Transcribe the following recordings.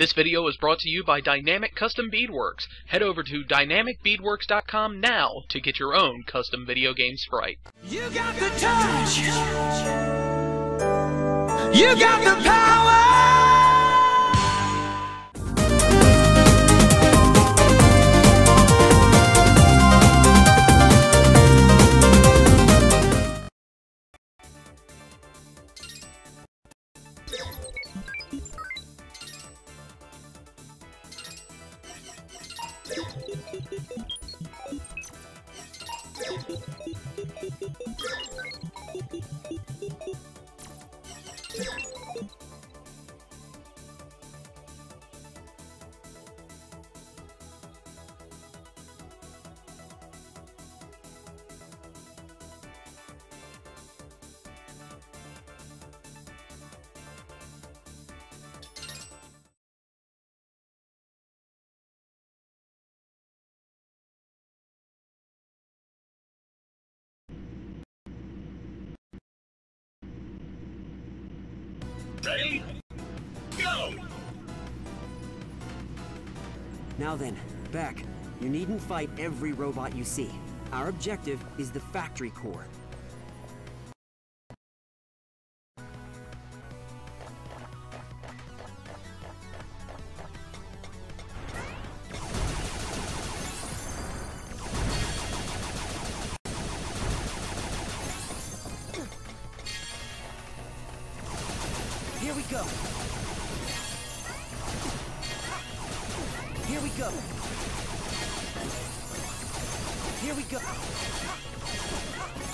This video is brought to you by Dynamic Custom Beadworks. Head over to dynamicbeadworks.com now to get your own custom video game sprite. You got the touch. You got the power. Now then, Beck, you needn't fight every robot you see. Our objective is the factory core. Here we go. Go. Here we go.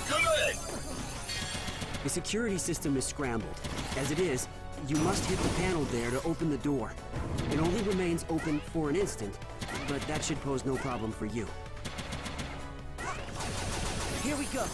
Good! The security system is scrambled. As it is, you must hit the panel there to open the door. It only remains open for an instant, but that should pose no problem for you. Here we go.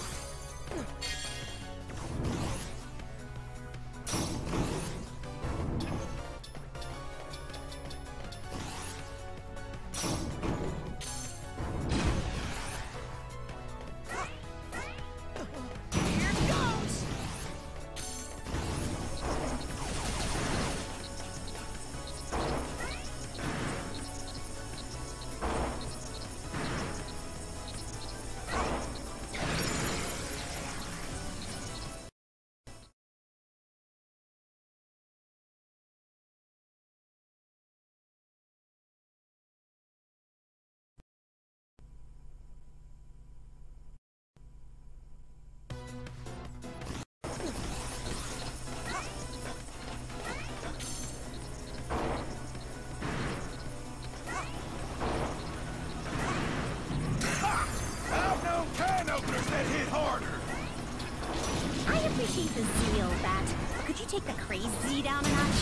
Take the crazy down a notch?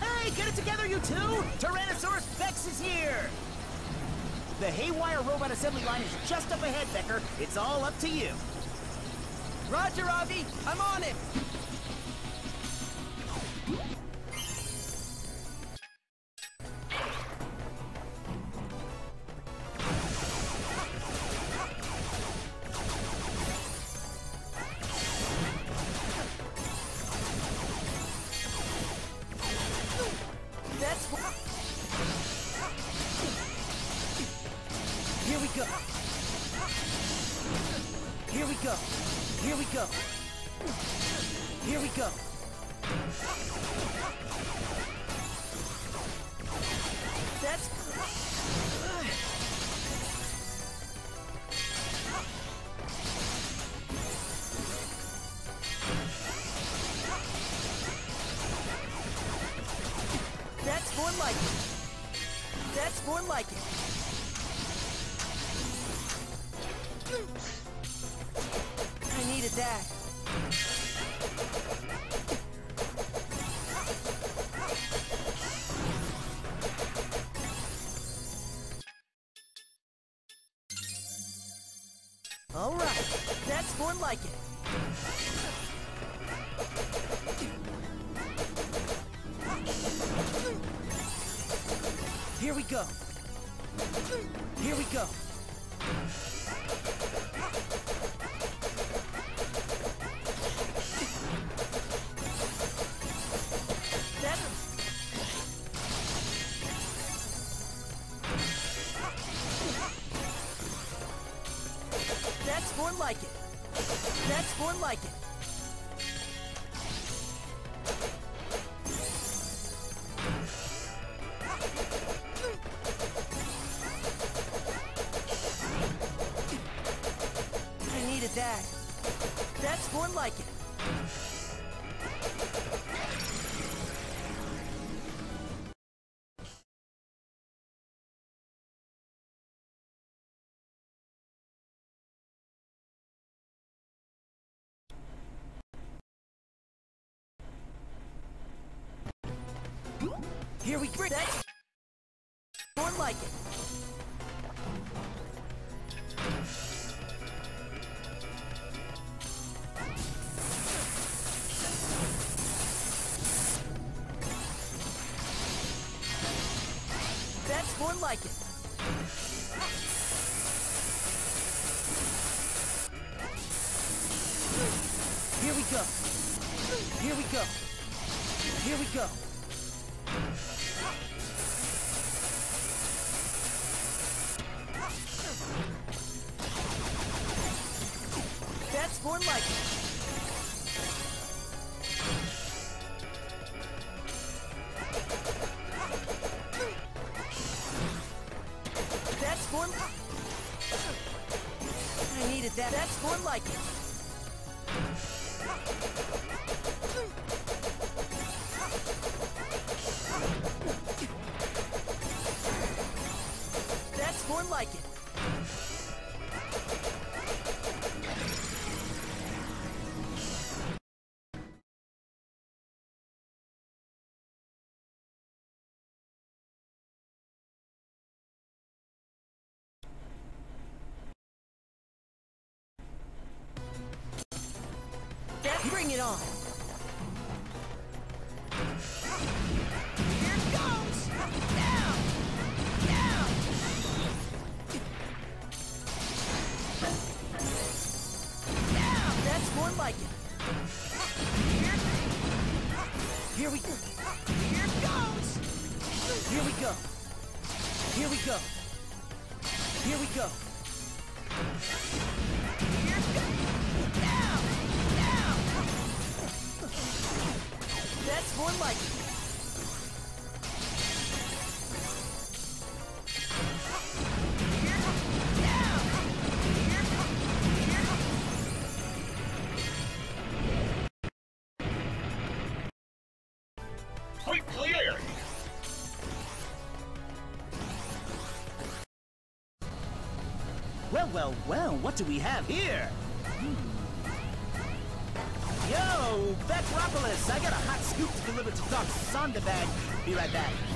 Hey, get it together, you two! Tyrannosaurus Vex is here! The Haywire Robot Assembly Line is just up ahead, Becker. It's all up to you. Roger, Avi. I'm on it. All right, that's more like it. Here we go. Here we go. We go. That's more like it. That's more like it. Here we go. Here we go. Here we go. Like Here goes. Here we go. Here we go. Here we go. Here goes. Down. Down. That's more like it. Do we have here? Yo, Beckropolis, I got a hot scoop to deliver to Doc Sonderbag. Be right back.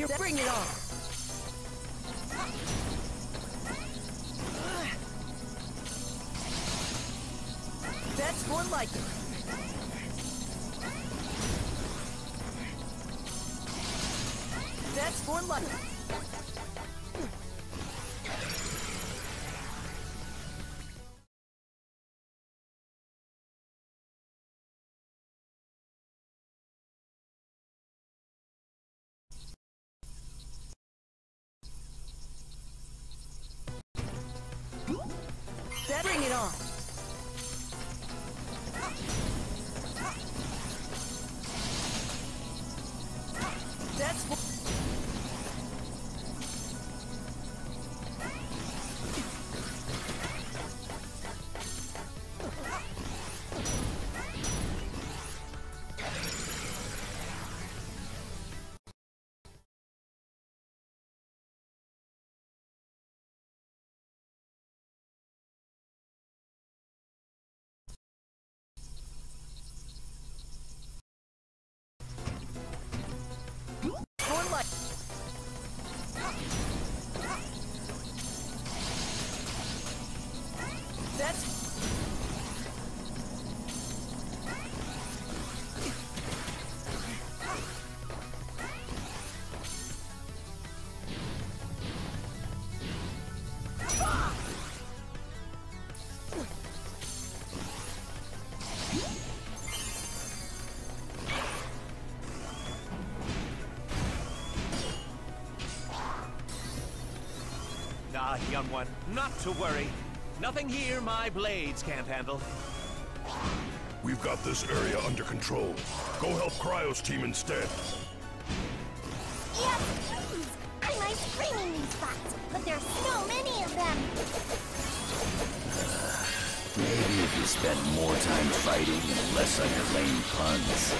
Here, bring it on. That's more like it. That's more like it. Ah, young one, not to worry. Nothing here my blades can't handle. We've got this area under control. Go help Cryo's team instead. Yes, please! I like screaming these spots, but there's so many of them! Maybe if you spent more time fighting and less on your lame puns.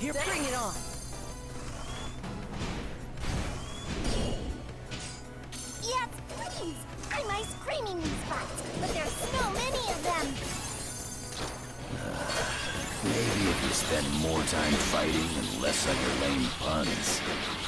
Here, bring it on. Yes, please! I like screaming these spots, but there's so many of them! Maybe if you spend more time fighting and less on your lame puns.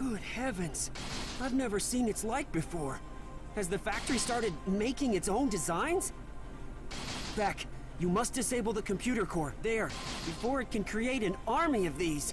Good heavens! I've never seen its like before. Has the factory started making its own designs? Beck, You must disable the computer core, there, before it can create an army of these.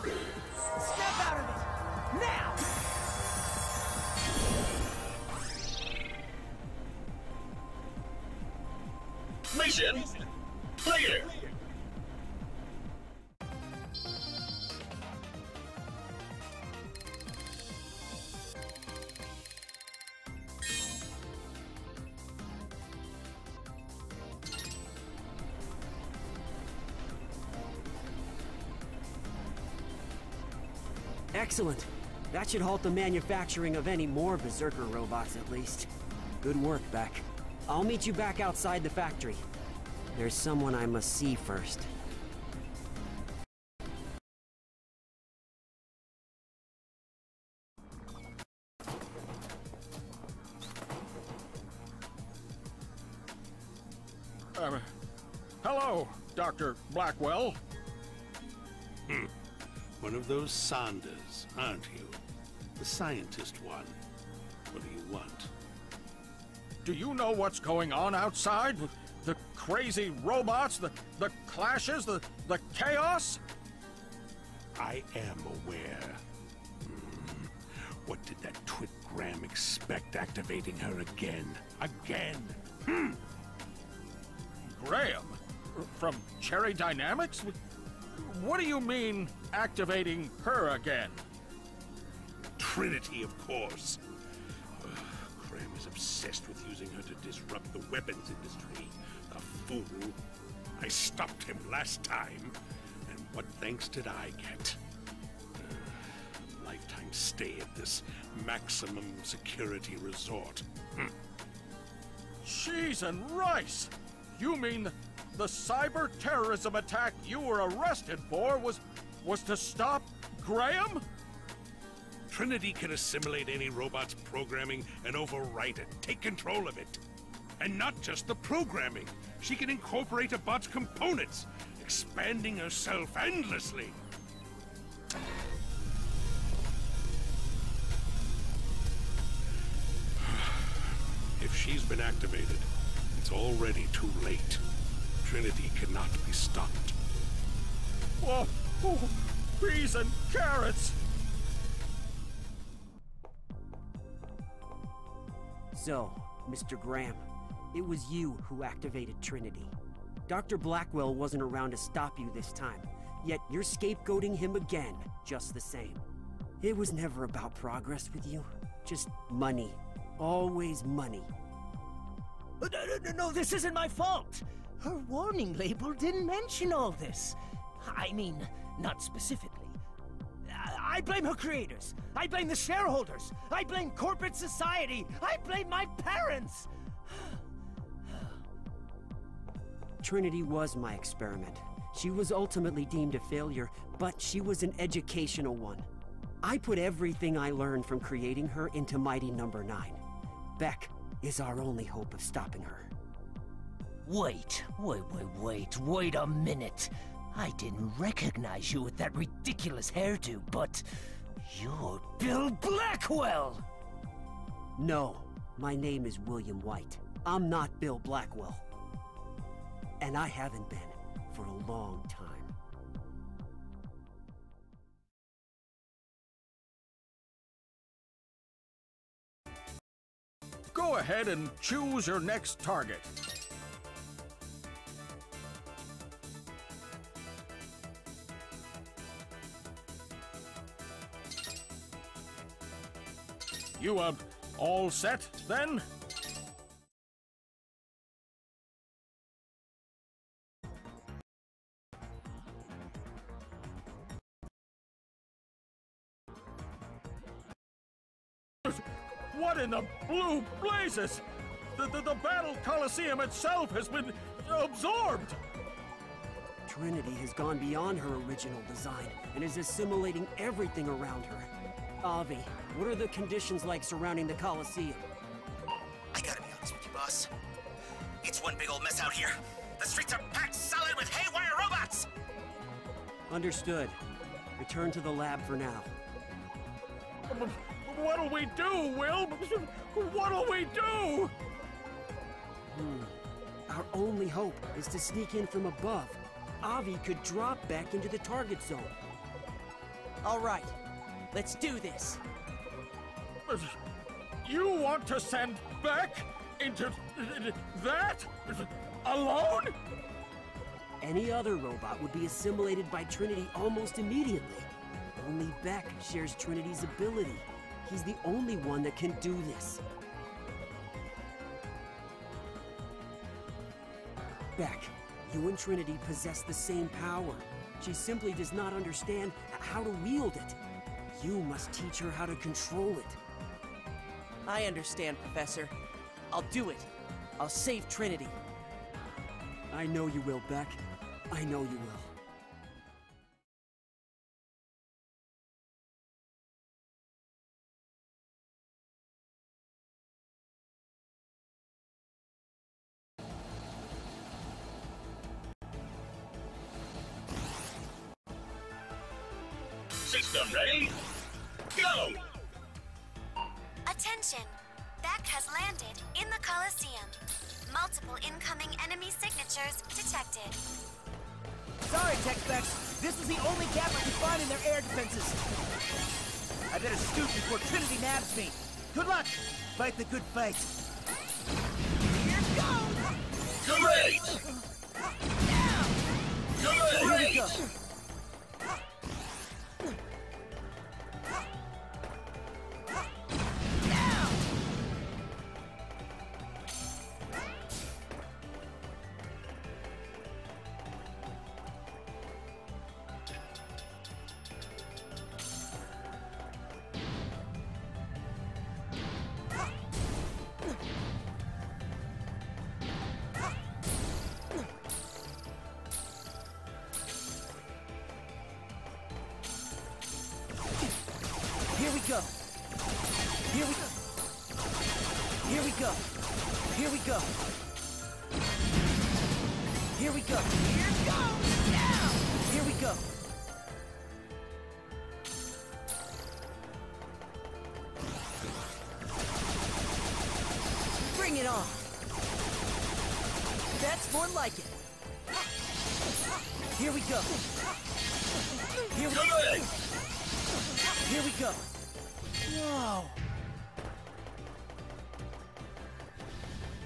Come Excellent. That should halt the manufacturing of any more Berserker robots, at least. Good work, Beck. I'll meet you back outside the factory. There's someone I must see first. Um, hello, Dr. Blackwell. One of those Sandas, aren't you? The scientist one. What do you want? Do you know what's going on outside? The crazy robots, the, the clashes, the, the chaos? I am aware. Hmm. What did that twit Graham expect activating her again? Again? Hmm. Graham? From Cherry Dynamics? What do you mean, activating her again? Trinity, of course. Graham is obsessed with using her to disrupt the weapons industry. The fool. I stopped him last time. And what thanks did I get? Uh, lifetime stay at this maximum security resort. Hmm. Cheese and rice! You mean the cyber terrorism attack you were arrested for was was to stop Graham? Trinity can assimilate any robot's programming and overwrite it, take control of it. And not just the programming. She can incorporate a bot's components, expanding herself endlessly. If she's been activated, it's already too late. Trinity cannot be stopped. Oh, oh, peas and carrots! So, Mr. Graham, it was you who activated Trinity. Dr. Blackwell wasn't around to stop you this time, yet you're scapegoating him again, just the same. It was never about progress with you, just money. Always money. Uh, No, no, no, no, this isn't my fault. Her warning label didn't mention all this. I mean, not specifically. I blame her creators. I blame the shareholders. I blame corporate society. I blame my parents. Trinity was my experiment. She was ultimately deemed a failure, but she was an educational one. I put everything I learned from creating her into Mighty Number 9. Beck is our only hope of stopping her. Wait, wait, wait, wait, wait a minute. I didn't recognize you with that ridiculous hairdo, but you're Bill Blackwell! No, my name is William White. I'm not Bill Blackwell. And I haven't been for a long time. Go ahead and choose your next target. You, are all set, then? What in the blue blazes? The, the, the Battle Coliseum itself has been absorbed! Trinity has gone beyond her original design and is assimilating everything around her. Avi, what are the conditions like surrounding the Coliseum? I gotta be honest with you, boss. It's one big old mess out here. The streets are packed solid with haywire robots! Understood. Return to the lab for now. What'll we do, Will? What'll we do? Hmm. Our only hope is to sneak in from above. Avi could drop back into the target zone. All right, let's do this. You want to send Beck into that? Alone? Any other robot would be assimilated by Trinity almost immediately. Only Beck shares Trinity's ability. He's the only one that can do this. Beck, you and Trinity possess the same power. She simply does not understand how to wield it. You must teach her how to control it. I understand, Professor. I'll do it. I'll save Trinity. I know you will, Beck. I know you will. I better scoot before Trinity nabs me. Good luck. Fight the good fight. Here goes. Great! Here we go.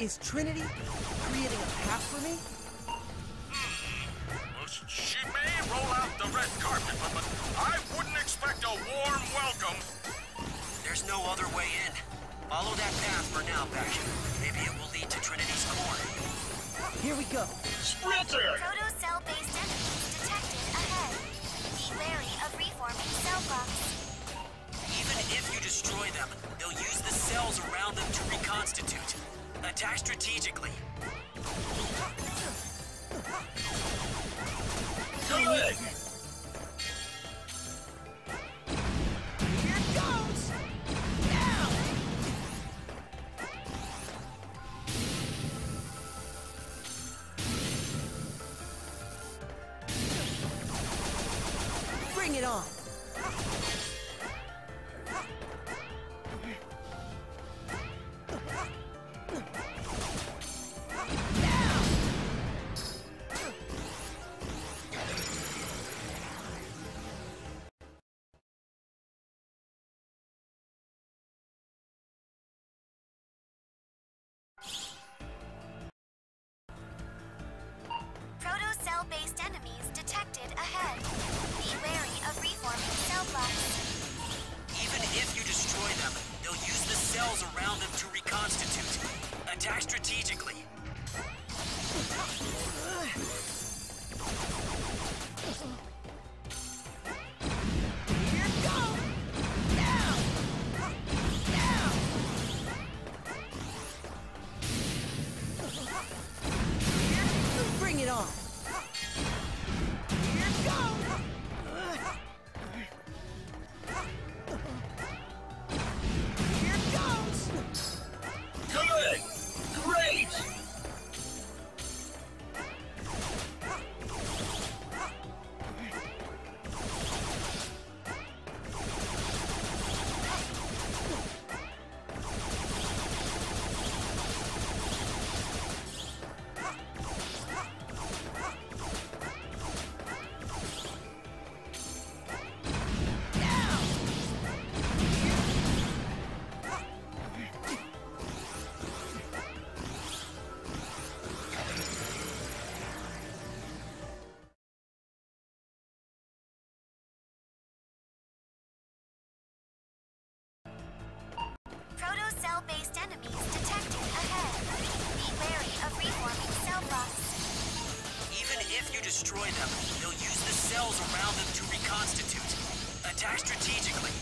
Is Trinity creating a path for me? Hmm. Well, she may roll out the red carpet, but, but I wouldn't expect a warm welcome. There's no other way in. Follow that path for now, Beck. Maybe it will lead to Trinity's core. Here we go. Sprinter! Proto-cell-based enemies detected ahead. Be wary of reforming cell blocks. Even if you destroy them, they'll use the cells around them to reconstitute. Attack strategically. Good! Destroy them, they'll use the cells around them to reconstitute. Attack strategically.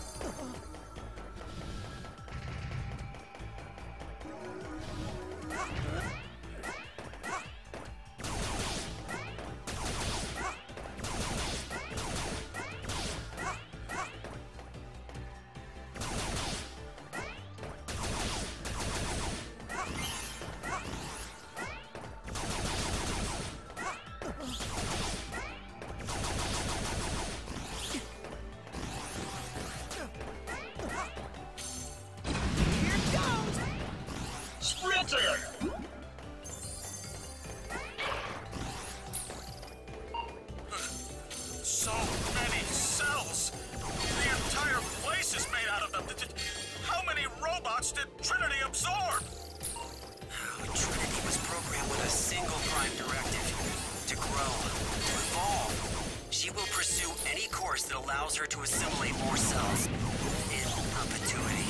Course that allows her to assimilate more cells. In perpetuity.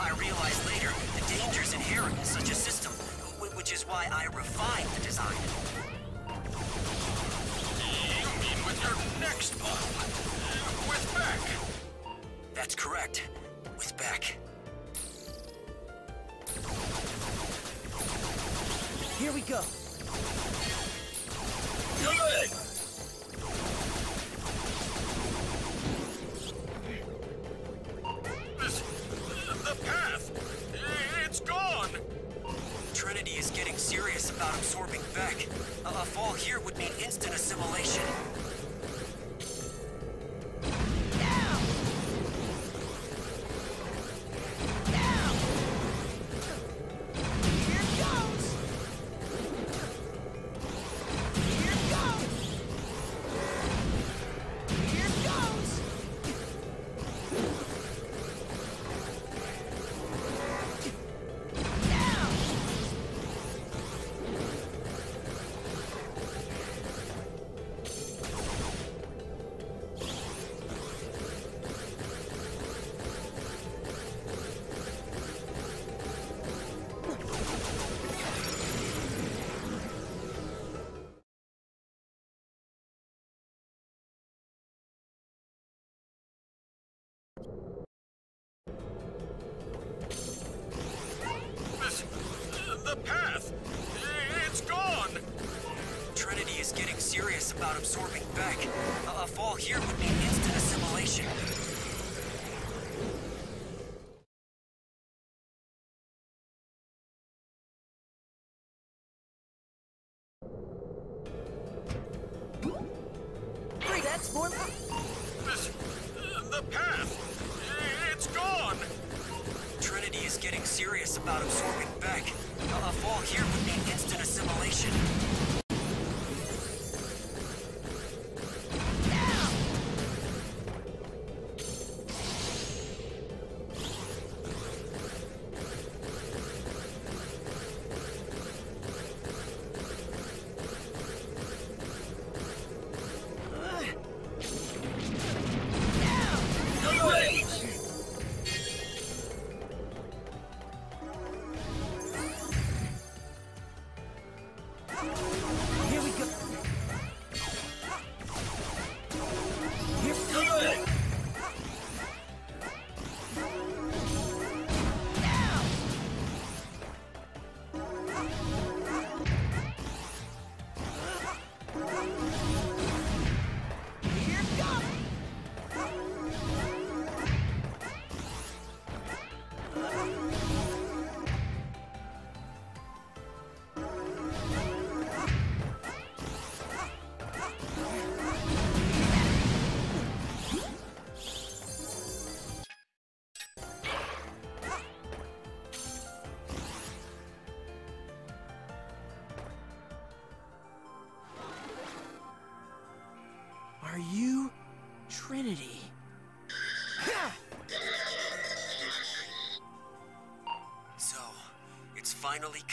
I realized later the dangers inherent in such a system, which is why I refined the design. You mean with your next model? With Beck? That's correct. With Beck. Here we go. This, serious about absorbing Beck. A, a fall here would mean instant assimilation. Serious about absorbing Beck. A, a fall here would mean instant assimilation.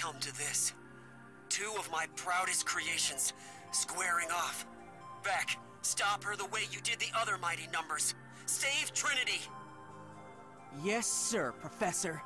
Come to this. Two of my proudest creations squaring off. Beck, stop her the way you did the other mighty numbers. Save Trinity! Yes, sir, Professor.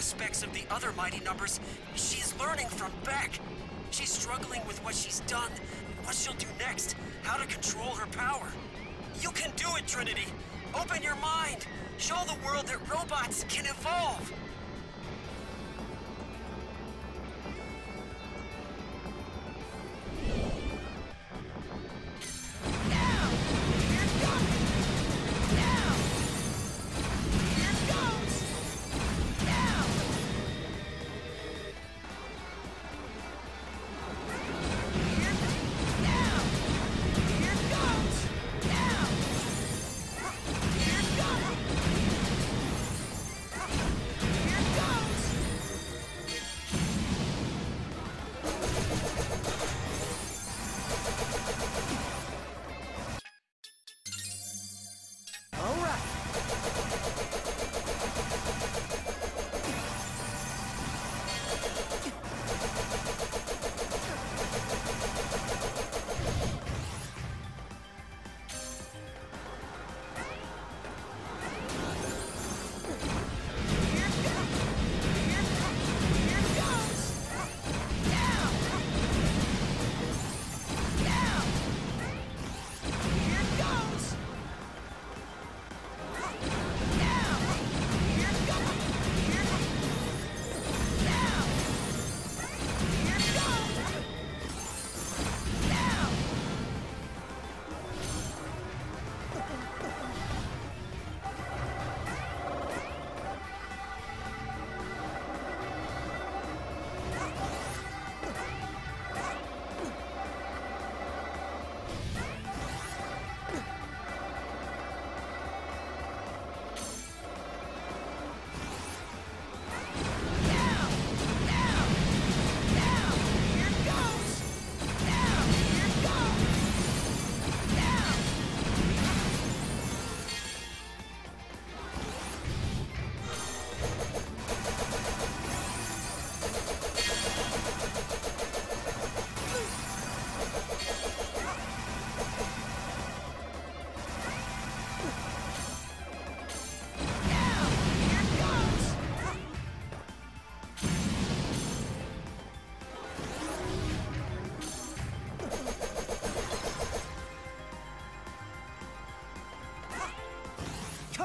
Aspects of the other mighty numbers, she's learning from Beck. She's struggling with what she's done, what she'll do next, how to control her power. You can do it, Trinity! Open your mind! Show the world that robots can evolve!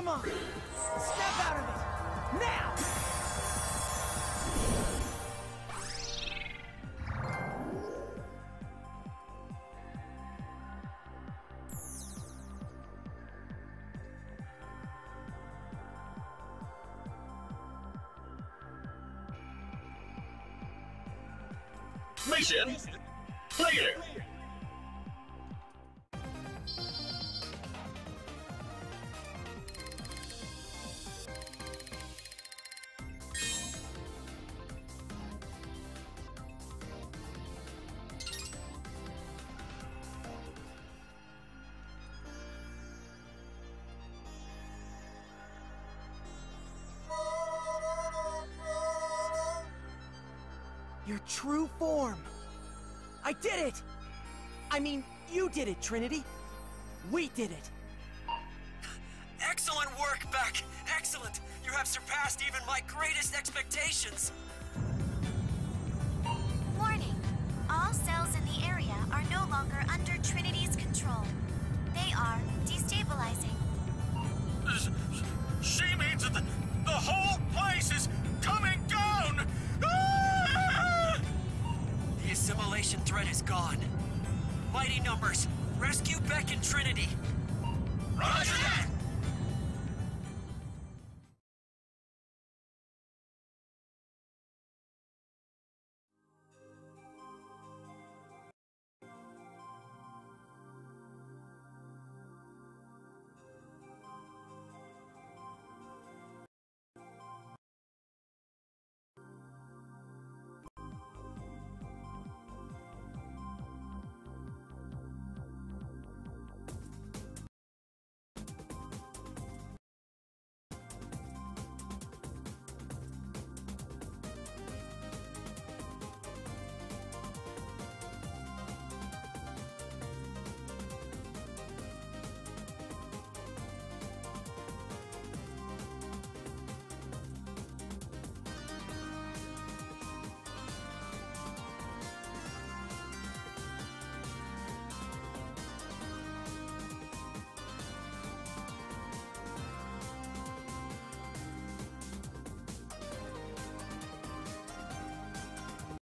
Come on! Snap out of it! Now! Mission did it! I mean, you did it, Trinity! We did it! Excellent work, Beck! Excellent! You have surpassed even my greatest expectations! Is gone. Mighty numbers, rescue Beck and Trinity! Roger that!